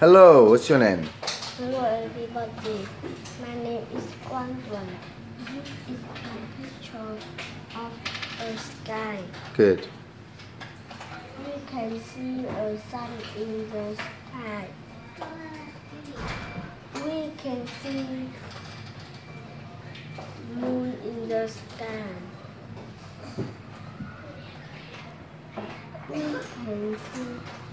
Hello, what's your name? Hello everybody, my name is Quang Tuấn. This is a picture of a sky. Good. We can see a sun in the sky. We can see moon in the sky. We can see